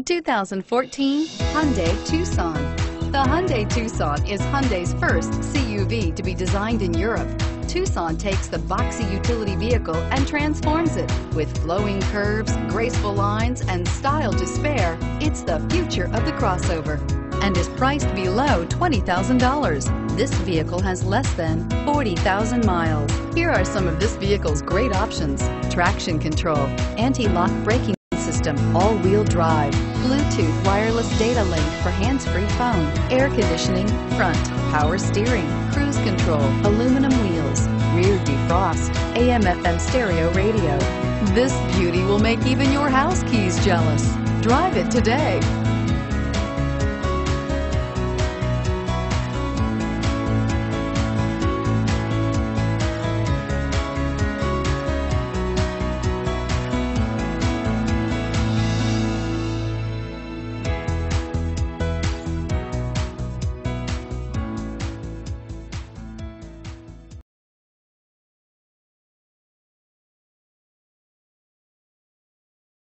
2014 Hyundai Tucson. The Hyundai Tucson is Hyundai's first CUV to be designed in Europe. Tucson takes the boxy utility vehicle and transforms it. With flowing curves, graceful lines, and style to spare, it's the future of the crossover and is priced below $20,000. This vehicle has less than 40,000 miles. Here are some of this vehicle's great options. Traction control, anti-lock braking system, all-wheel drive, Bluetooth wireless data link for hands-free phone, air conditioning, front, power steering, cruise control, aluminum wheels, rear defrost, AM FM stereo radio. This beauty will make even your house keys jealous. Drive it today.